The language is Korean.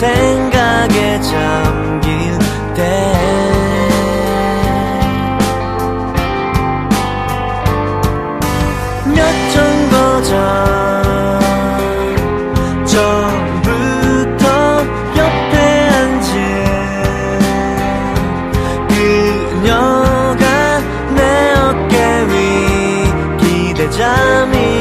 생각에 잠길 때 몇 정도 전 전부터 옆에 앉은 그녀가 내 어깨 위 기대 잠이